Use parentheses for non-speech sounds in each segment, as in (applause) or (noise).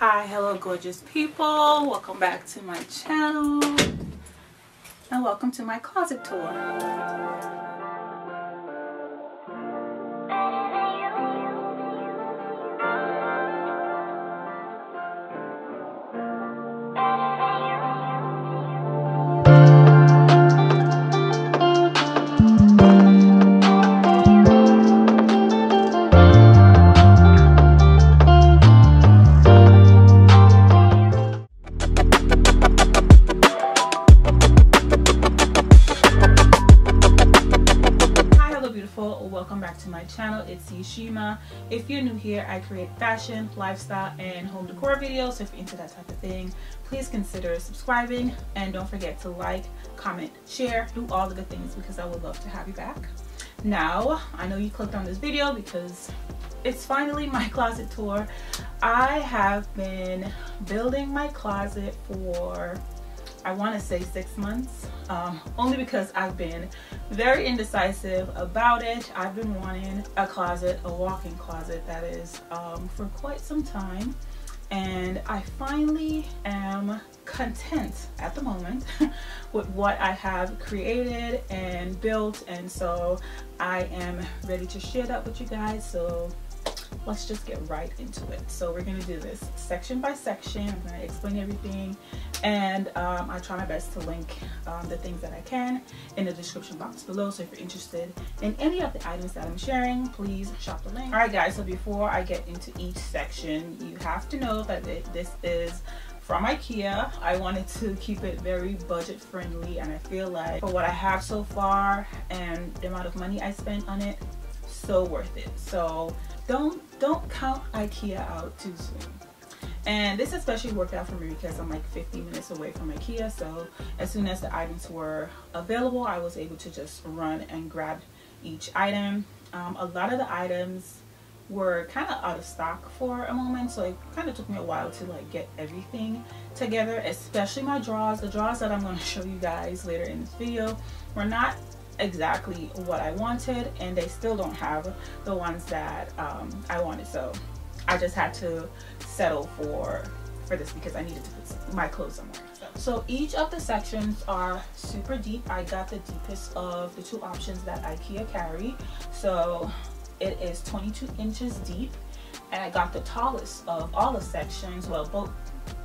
Hi, hello gorgeous people. Welcome back to my channel and welcome to my closet tour. Welcome back to my channel. It's Yéchima. If you're new here I create fashion lifestyle and home decor videos so if you're into that type of thing please consider subscribing. And don't forget to like comment share do all the good things because I would love to have you back. Now I know you clicked on this video because it's finally my (laughs) closet tour. I have been building my closet for I want to say six months um, only because I've been very indecisive about it. I've been wanting a closet, a walk-in closet that is um, for quite some time. And I finally am content at the moment (laughs) with what I have created and built. And so I am ready to share that with you guys. So let's just get right into it. So we're gonna do this section by section. I'm gonna explain everything and um, I try my best to link um, the things that I can in the description box below. So if you're interested in any of the items that I'm sharing, please shop the link. All right guys, so before I get into each section, you have to know that this is from Ikea. I wanted to keep it very budget friendly and I feel like for what I have so far and the amount of money I spent on it, so worth it. So don't don't count Ikea out too soon. And this especially worked out for me because I'm like 50 minutes away from Ikea. So as soon as the items were available, I was able to just run and grab each item. Um, a lot of the items were kind of out of stock for a moment. So it kind of took me a while to like get everything together, especially my drawers. The drawers that I'm going (laughs) to show you guys later in this video were not exactly what I wanted and they still don't have the ones that um, I wanted. So I just had to settle for for this because I needed to put my clothes somewhere. So, so each of the sections are super deep. I got the deepest of the two options that Ikea carry. So it is 22 inches deep and I got the tallest of all the sections well both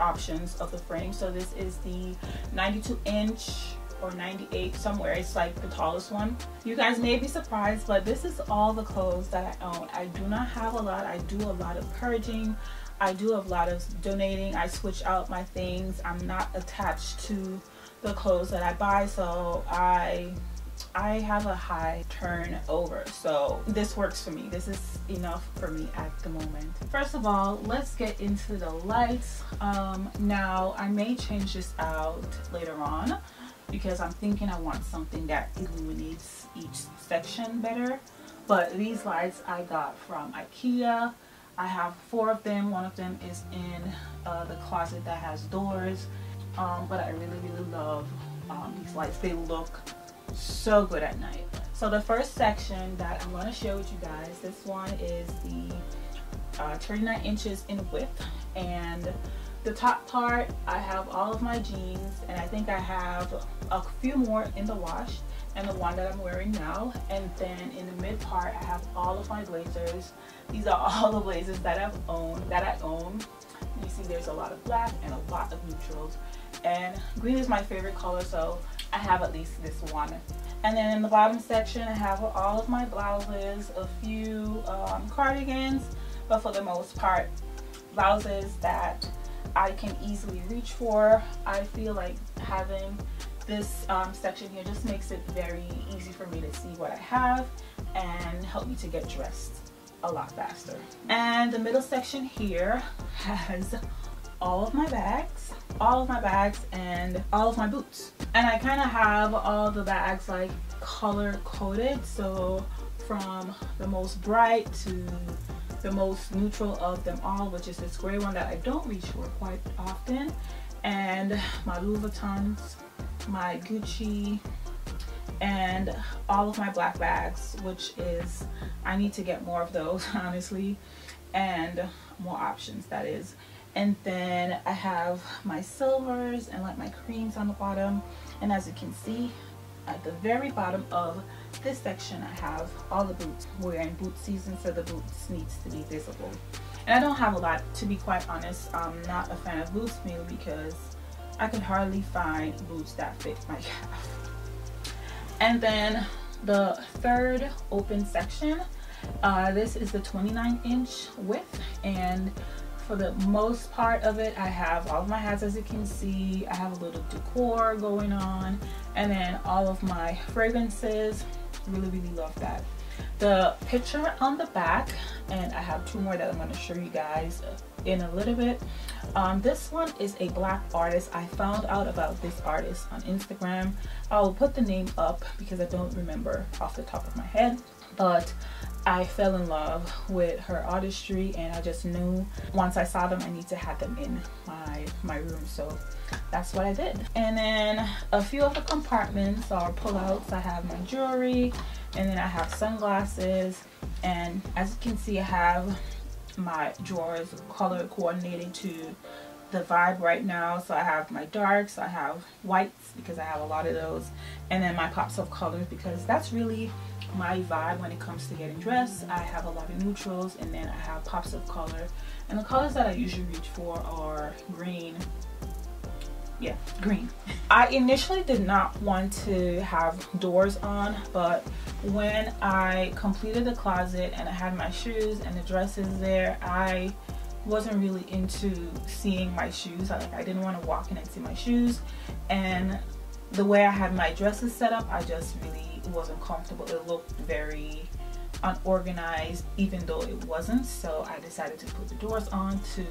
options of the frame. So this is the 92 inch or 98 somewhere it's like the tallest one. You guys may be surprised but this is all the clothes that I own. I do not have a lot. I do a lot of purging. I do a lot of donating. I switch out my things. I'm not attached to the clothes that I buy so I I have a high turnover. So this works for me. This is enough for me at the moment. First of all let's get into the lights. Um, now I may change this out later on because I'm thinking I want something that illuminates each section better. But these lights I got from Ikea. I have four of them. One of them is in uh, the closet that has doors. Um, but I really, really love um, these lights. They look so good at night. So the first section that I'm going to share with you guys, this one is the uh, 39 inches in width and the top part I have all of my jeans and I think I have a few more in the wash and the one that I'm wearing now. And then in the mid part I have all of my blazers. These are (laughs) all the blazers that I've owned that I own. You see there's a lot of black and a lot of neutrals. And green is my favorite color so I have at least this one. And then in the bottom section I have all of my blouses a few um, cardigans. But for the most part blouses that I can easily reach for. I feel like having this um, section here just makes it very easy for me to see what I have and help me to get dressed a lot faster. And the middle section here has all of my bags, all of my bags and all of my boots. And I kind of have all the bags like color coded so from the most bright to the most neutral of them all, which is this gray one that I don't reach for quite often. And my Louis Vuittons, my Gucci, and all of my black bags, which is, I need to get more of those, (laughs) honestly, and more options, that is. and then I have my silvers and like my creams on the bottom. And as you can see at the very bottom of this section I have all the boots. We're in boot season so the boots needs to be visible. And I don't have a lot to be quite honest. I'm not a fan of boots mainly because I could hardly find boots that fit my (laughs) calf. And then the third open section uh, this is the 29 inch width. And for the most part of it I have all of my hats as you can see. I have a little decor going on. And then all of my fragrances. Really really love that. The picture on the back and I have two more that I'm going to show you guys in a little bit. Um, this one is a black artist. I found out about this artist on Instagram. I'll put the name up because I don't remember off the top of my head but I fell in love with her artistry and I just knew once I saw them I need to have them in my my room. So that's what I did. And then a few of the compartments are pullouts. I have my jewelry and then I have sunglasses. And as you can see I have my drawers color coordinated to the vibe right now so I have my darks I have whites because I have a lot of those and then my pops of colors because that's really my vibe when it comes to getting dressed. I have a lot of neutrals and then I have pops of color. And the colors that I usually reach for are green. Yeah, green. I initially did not want to have doors on, but when I completed the closet and I had my shoes and the dresses there, I wasn't really into seeing my shoes. I, like, I didn't want to walk in and see my shoes. And the way I had my dresses set up, I just really wasn't comfortable. It looked very unorganized even though it wasn't. So I decided to put the doors on to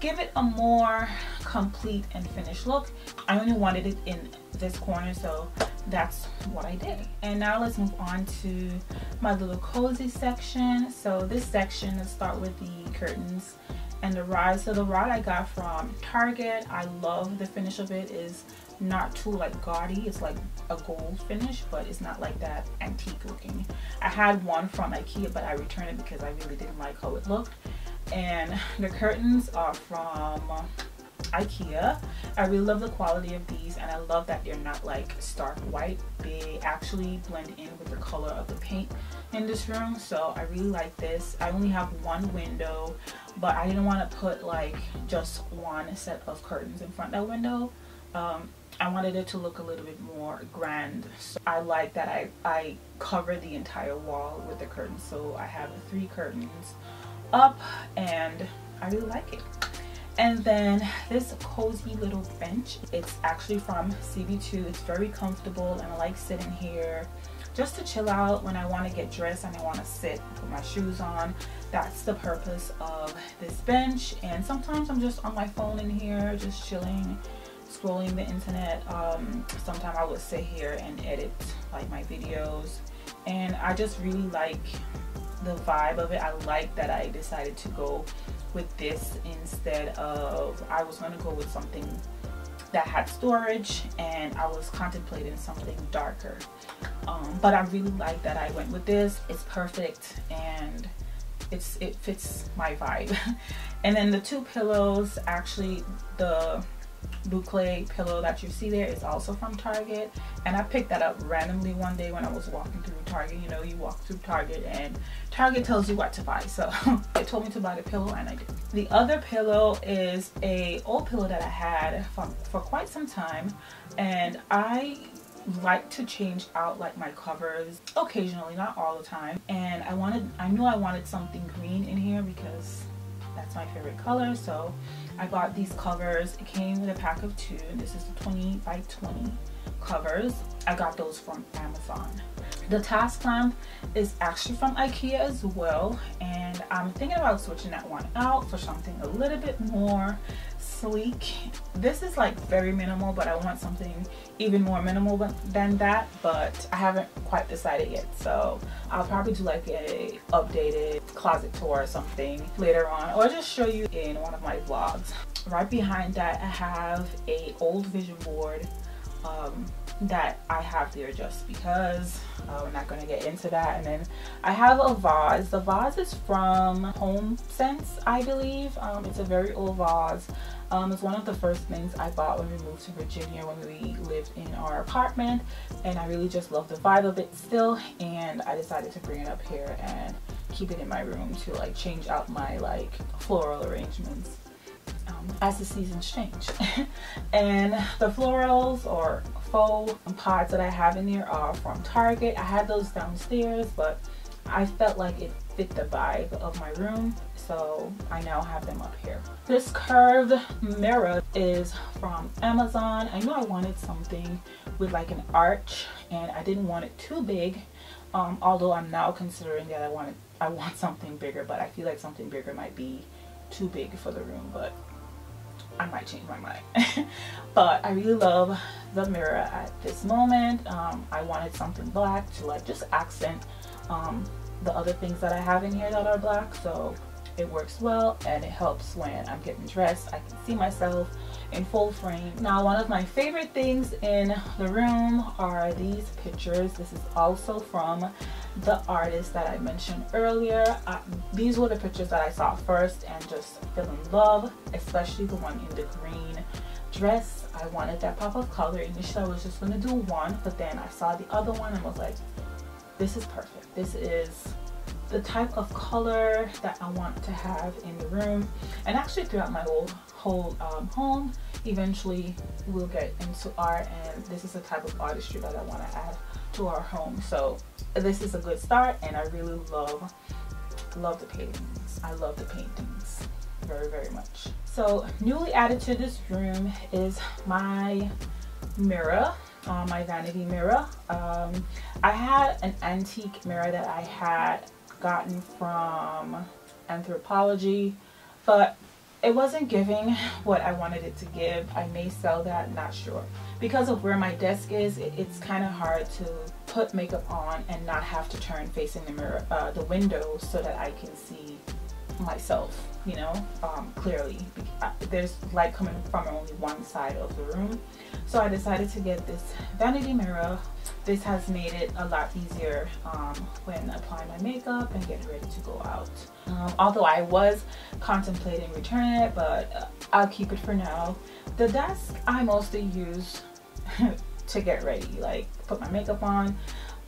give it a more complete and finished look. I only wanted it in this corner so that's what I did. And now let's move on to my little cozy section. So this section, let's start with the curtains and the rod. So the rod I got from Target. I love the finish of it is not too like gaudy it's like a gold finish but it's not like that antique looking i had one from ikea but i returned it because i really didn't like how it looked and the curtains are from ikea i really love the quality of these and i love that they're not like stark white they actually blend in with the color of the paint in this room so i really like this i only have one window but i didn't want to put like just one set of curtains in front of that window um, I wanted it to look a little bit more grand. So I like that I, I cover the entire wall with the curtains. So I have three curtains up and I really like it. And then this cozy little bench, it's actually from CB2. It's very comfortable and I like sitting here just to chill out when I want to get dressed and I want to sit put my shoes on. That's the purpose of this bench. And sometimes I'm just on my phone in here, just chilling scrolling the internet um, sometimes I would sit here and edit like my videos and I just really like the vibe of it. I like that I decided to go with this instead of I was going to go with something that had storage and I was contemplating something darker. Um, but I really like that I went with this. It's perfect and it's it fits my vibe. (laughs) And then the two pillows actually the boucle pillow that you see there is also from Target. And I picked that up randomly one day when I was walking through Target. You know you walk through Target and Target tells you what to buy. So (laughs) it told me to buy the pillow and I did. The other pillow is a old pillow that I had for, for quite some time. And I like to change out like my covers occasionally not all the time. And I wanted I knew I wanted something green in here because that's my favorite color. So I bought these covers it came with a pack of two. This is the 20 by 20 covers I got those from Amazon. The task lamp is actually from Ikea as well and I'm thinking about switching that one out for something a little bit more sleek. This is like very minimal but I want something even more minimal than that but I haven't quite decided yet so I'll probably do like a updated closet tour or something later on or just show you in one of my vlogs. Right behind that I have a old vision board um, that I have there just because uh, we're not going to get into that. And then I have a vase. The vase is from Home Sense I believe. Um, it's a very old vase. Um, it's one of the first things I bought when we moved to Virginia when we lived in our apartment. And I really just love the vibe of it still. And I decided to bring it up here and keep it in my room to like change out my like floral arrangements um, as the seasons change (laughs) and the florals or faux pots that I have in there are from Target I had those downstairs but I felt like it fit the vibe of my room so I now have them up here. This curved mirror is from Amazon. I knew I wanted something with like an arch and I didn't want it too big um, although I'm now considering that I want I want something bigger but I feel like something bigger might be too big for the room but I might change my mind. (laughs) but I really love the mirror at this moment. Um, I wanted something black to like just accent um, the other things that I have in here that are black. So it works well and it helps when I'm getting dressed. I can see myself in full frame. Now one of my favorite things in the room are these pictures. This is also from the artist that I mentioned earlier. Uh, these were the pictures that I saw first and just fell in love, especially the one in the green dress. I wanted that pop of color. Initially I was just gonna do one, but then I saw the other one and was like, this is perfect. This is the type of color that I want to have in the room. And actually throughout my whole whole um, home eventually we'll get into art and this is the type of artistry that I want to add to our home. So this is a good start and I really love love the paintings. I love the paintings very very much. So newly added to this room is my mirror uh, my vanity mirror. Um, I had an antique mirror that I had gotten from Anthropologie, but it wasn't giving what I wanted it to give. I may sell that, not sure. Because of where my desk is, it, it's kind of hard to put makeup on and not have to turn facing the mirror, uh, the window so that I can see myself, you know, um, clearly. Uh, there's light coming from only one side of the room. So I decided to get this vanity mirror this has made it a lot easier um, when applying my makeup and getting ready to go out. Um, although I was contemplating returning it, but uh, I'll keep it for now. The desk I mostly use (laughs) to get ready, like put my makeup on.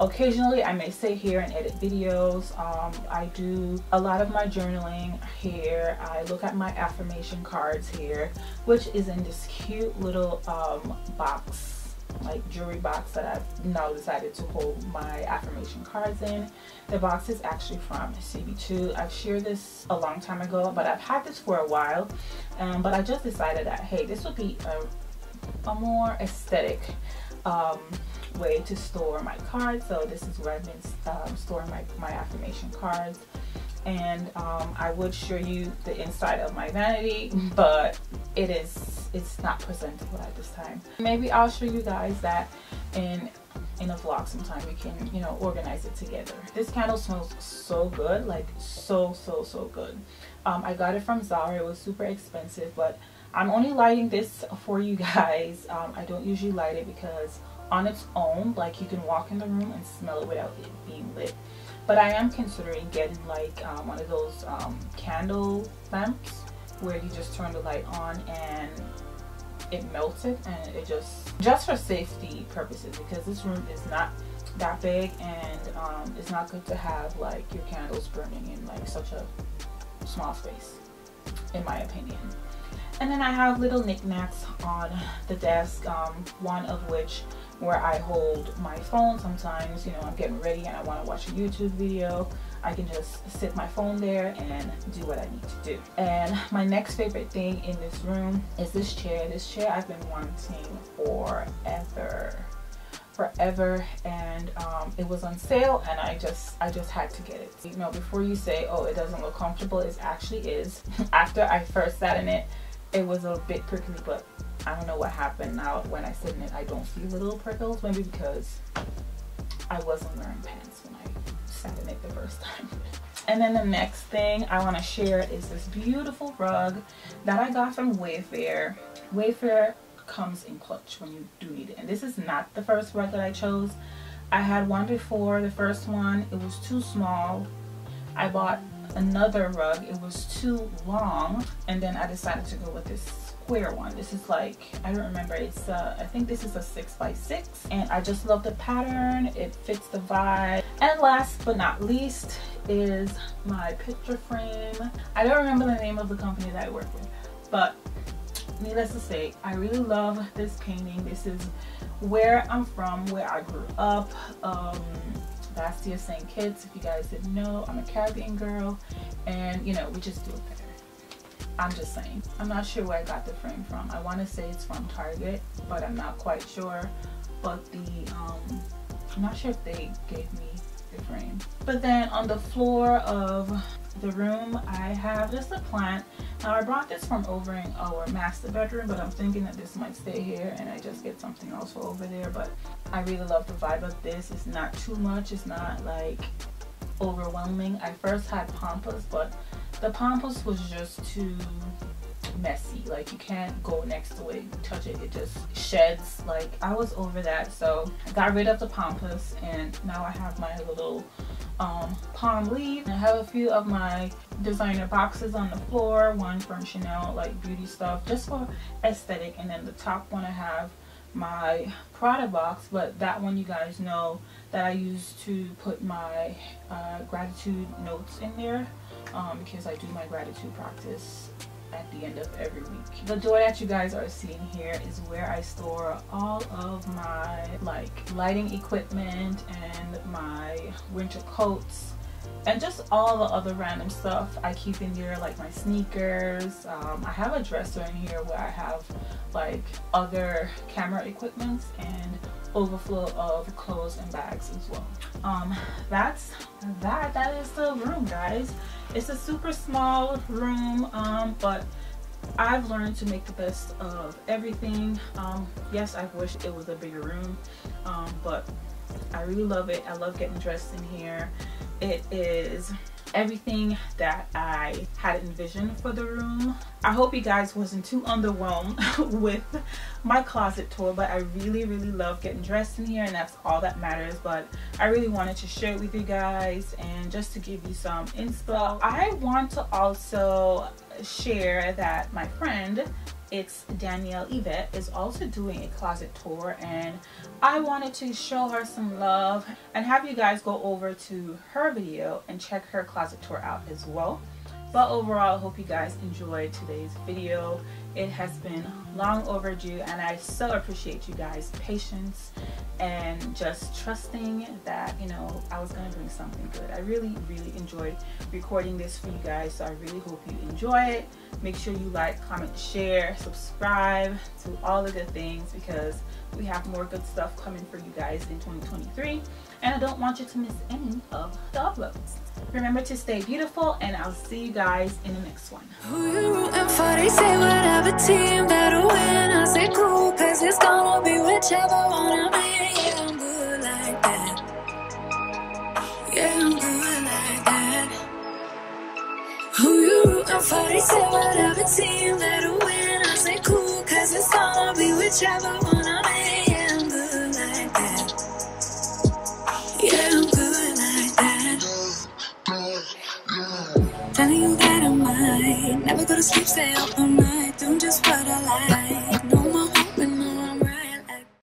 Occasionally I may sit here and edit videos. Um, I do a lot of my journaling here. I look at my affirmation cards here, which is in this cute little um, box like jewelry box that I've now decided to hold my affirmation cards in. The box is actually from CB2. I've shared this a long time ago, but I've had this for a while. Um, but I just decided that, hey, this would be a, a more aesthetic um, way to store my cards. So this is where I've been um, storing my, my affirmation cards and um, I would show you the inside of my vanity but it is it's not presentable at this time. Maybe I'll show you guys that in in a vlog sometime. We can you know organize it together. This candle smells so good like so so so good. Um, I got it from Zara. It was super expensive but I'm only lighting this for you guys. Um, I don't usually light it because on its own like you can walk in the room and smell it without it being lit but I am considering getting like um, one of those um, candle lamps where you just turn the light on and it melts it and it just just for safety purposes because this room is not that big and um, it's not good to have like your candles burning in like such a small space in my opinion. And then I have little knickknacks on the desk um, one of which where I hold my phone sometimes you know I'm getting ready and I want to watch a YouTube video I can just sit my phone there and do what I need to do. And my next favorite thing in this room is this chair. This chair I've been wanting forever forever and um, it was on sale and I just I just had to get it. You know before you say oh it doesn't look comfortable it actually is. (laughs) After I first sat in it it was a bit prickly but I don't know what happened now when I sit in it I don't feel the little prickles maybe because I wasn't wearing pants when I sat in it the first time (laughs) and then the next thing I want to share is this beautiful rug that I got from Wayfair Wayfair comes in clutch when you do need it. And this is not the first rug that I chose. I had one before, the first one, it was too small. I bought another rug, it was too long, and then I decided to go with this square one. This is like, I don't remember, it's uh, I think this is a six by six and I just love the pattern. It fits the vibe. And last but not least is my picture frame. I don't remember the name of the company that I work with, but needless to say, I really love this painting. This is where I'm from, where I grew up. Um, Basseterre St. Kitts, if you guys didn't know, I'm a Caribbean girl and you know, we just do it better. I'm just saying. I'm not sure where I got the frame from. I want to say it's from Target, but I'm not quite sure. But the, um, I'm not sure if they gave me the frame. But then on the floor of the room, I have just a plant. Now I brought this from over in our master bedroom, but I'm thinking that this might stay here and I just get something else for over there. But I really love the vibe of this. It's not too much. It's not like overwhelming. I first had pampas, but the pampas was just too messy like you can't go next to it touch it it just sheds like I was over that so I got rid of the pampas and now I have my little um, palm leaf. I have a few of my designer boxes on the floor one from Chanel like beauty stuff just for aesthetic. And then the top one I have my Prada box but that one you guys know that I use to put my uh, gratitude notes in there um, because I do my gratitude practice at the end of every week. The door that you guys are seeing here is where I store all of my like lighting equipment and my winter coats and just all the other random stuff I keep in here like my sneakers um, I have a dresser in here where I have like other camera equipment and overflow of clothes and bags as well. Um that's that that is the room guys. It's a super small room um but I've learned to make the best of everything. Um yes I wish it was a bigger room um but I really love it. I love getting dressed in here. It is everything that I had envisioned for the room. I hope you guys wasn't too underwhelmed (laughs) with my closet tour but I really really love getting dressed in here and that's all that matters but I really wanted to share it with you guys and just to give you some inspo. I want to also share that my friend it's Danielle Yvette is also doing a closet tour and I wanted to show her some love and have you guys go over to her video and check her closet tour out as well. But overall, I hope you guys enjoyed today's video. It has been long overdue and I so appreciate you guys' patience and just trusting that, you know, I was going to bring something good. I really, really enjoyed recording this for you guys. So I really hope you enjoy it. Make sure you like, comment, share, subscribe to all the good things because we have more good stuff coming for you guys in 2023 and I don't want you to miss any of the uploads. Remember to stay beautiful and I'll see you guys in the next one. I I'm. You for? They say whatever team that'll win. I say cool cause it's gonna be whichever one I'm in. Telling you that I might never go to sleep, stay up all night.